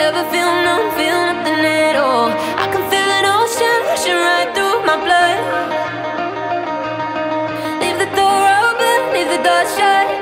ever feel numb, feel nothing at all. I can feel an ocean rushing right through my blood. Leave the door open, leave the door shut.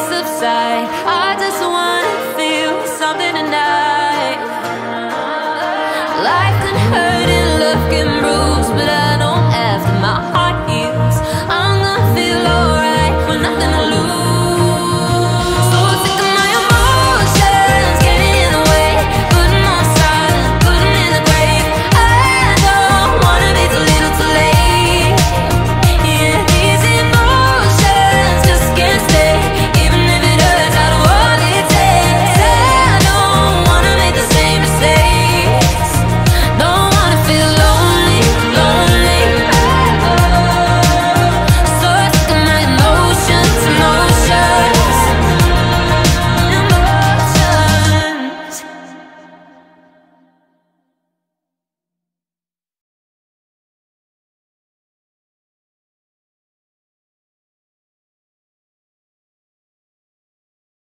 subside. I just wanna feel something tonight. Life can hurt.